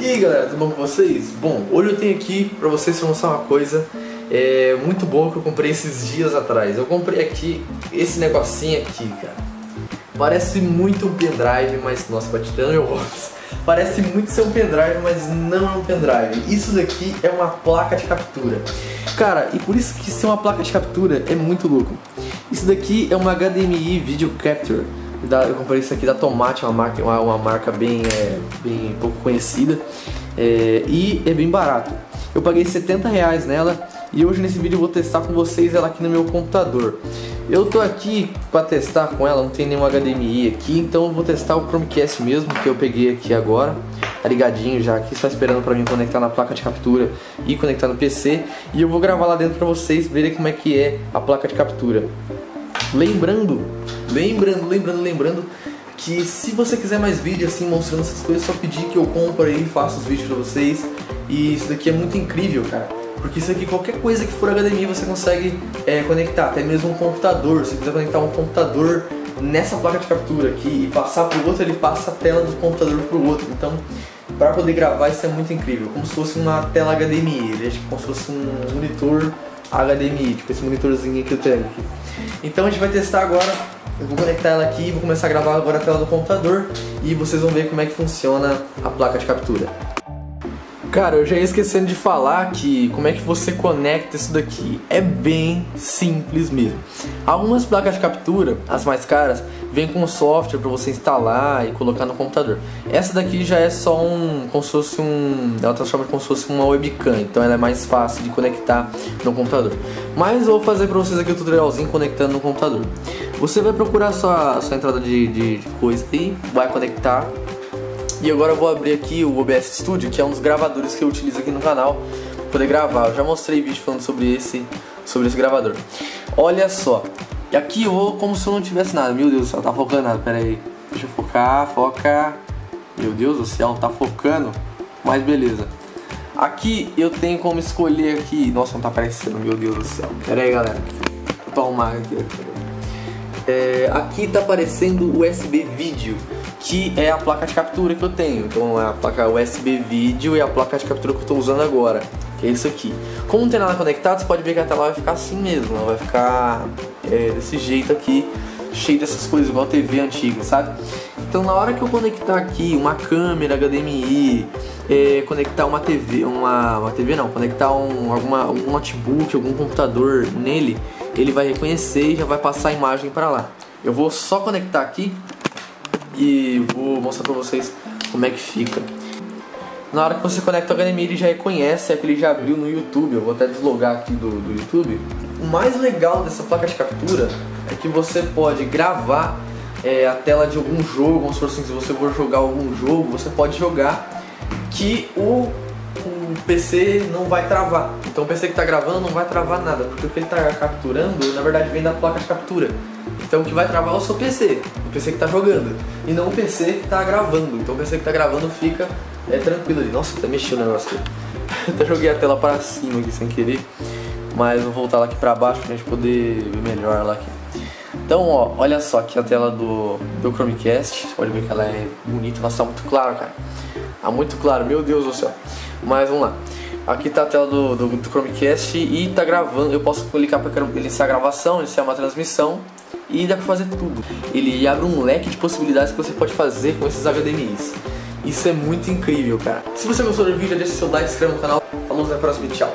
E aí galera, tudo bom com vocês? Bom, hoje eu tenho aqui pra vocês mostrar uma coisa é, muito boa que eu comprei esses dias atrás. Eu comprei aqui esse negocinho aqui, cara. Parece muito um pendrive, mas nossa, vai tirando meu óculos. Parece muito ser um pendrive, mas não é um pendrive. Isso daqui é uma placa de captura. Cara, e por isso que ser uma placa de captura é muito louco. Isso daqui é uma HDMI Video Capture eu comprei isso aqui da Tomate, uma marca, uma, uma marca bem, é, bem pouco conhecida é, e é bem barato. Eu paguei 70 reais nela e hoje nesse vídeo eu vou testar com vocês ela aqui no meu computador. Eu tô aqui para testar com ela, não tem nenhum HDMI aqui, então eu vou testar o Chromecast mesmo que eu peguei aqui agora, tá ligadinho já aqui, só esperando para mim conectar na placa de captura e conectar no PC e eu vou gravar lá dentro para vocês verem como é que é a placa de captura. Lembrando, lembrando, lembrando, lembrando que se você quiser mais vídeos assim mostrando essas coisas, é só pedir que eu compre aí e faça os vídeos pra vocês. E isso daqui é muito incrível, cara. Porque isso aqui, qualquer coisa que for HDMI, você consegue é, conectar, até mesmo um computador. Se você quiser conectar um computador nessa placa de captura aqui e passar pro outro, ele passa a tela do computador pro outro. Então, para poder gravar, isso é muito incrível. Como se fosse uma tela HDMI, ele é tipo como se fosse um monitor HDMI, tipo esse monitorzinho que eu tenho aqui. Então a gente vai testar agora, eu vou conectar ela aqui, vou começar a gravar agora a tela do computador e vocês vão ver como é que funciona a placa de captura. Cara, eu já ia esquecendo de falar que como é que você conecta isso daqui. É bem simples mesmo. Algumas placas de captura, as mais caras, vem com software para você instalar e colocar no computador. Essa daqui já é só um, como se fosse um, ela transforma como se fosse uma webcam, então ela é mais fácil de conectar no computador. Mas eu vou fazer para vocês aqui o tutorialzinho conectando no computador. Você vai procurar sua, sua entrada de, de, de coisa aí, vai conectar e agora eu vou abrir aqui o OBS Studio, que é um dos gravadores que eu utilizo aqui no canal para poder gravar. Eu já mostrei vídeo falando sobre esse, sobre esse gravador. Olha só, e aqui eu vou como se eu não tivesse nada. Meu Deus do céu, tá focando nada, pera aí. Deixa eu focar, foca. Meu Deus do céu, tá focando. Mas beleza. Aqui eu tenho como escolher aqui. Nossa, não tá aparecendo, meu Deus do céu. Pera aí, galera. Vou arrumar aqui. É, aqui tá aparecendo USB vídeo que é a placa de captura que eu tenho. Então é a placa USB vídeo e a placa de captura que eu estou usando agora, que é isso aqui. Como não tem nada conectado, você pode ver que a tela vai ficar assim mesmo, ela vai ficar é, desse jeito aqui, cheio dessas coisas igual a TV antiga, sabe? Então na hora que eu conectar aqui uma câmera HDMI, é, conectar uma TV, uma, uma TV não, conectar um, alguma, algum notebook, algum computador nele, ele vai reconhecer e já vai passar a imagem para lá. Eu vou só conectar aqui e vou mostrar pra vocês como é que fica. Na hora que você conecta o HDMI ele já reconhece, é que ele já abriu no YouTube, eu vou até deslogar aqui do, do YouTube. O mais legal dessa placa de captura é que você pode gravar é, a tela de algum jogo, vamos supor assim, se você for jogar algum jogo, você pode jogar que o, o PC não vai travar. Então o PC que está gravando não vai travar nada, porque o que ele está capturando, na verdade, vem da placa de captura. Então o que vai travar é o seu PC, o PC que está jogando, e não o PC que está gravando. Então o PC que está gravando fica é, tranquilo ali. Nossa, até mexeu o negócio aqui. até joguei a tela para cima aqui sem querer, mas vou voltar lá aqui para baixo para a gente poder ver melhor lá aqui. Então, ó, olha só aqui a tela do, do Chromecast. Você pode ver que ela é bonita. Nossa, tá muito claro, cara. Tá muito claro, meu Deus do céu. Mas vamos lá. Aqui tá a tela do, do, do Chromecast e tá gravando. Eu posso clicar para iniciar a gravação, iniciar uma transmissão e dá pra fazer tudo. Ele abre um leque de possibilidades que você pode fazer com esses HDMIs. Isso é muito incrível, cara. Se você gostou do vídeo, deixa seu like, se inscreva no canal. Falou, até próxima tchau.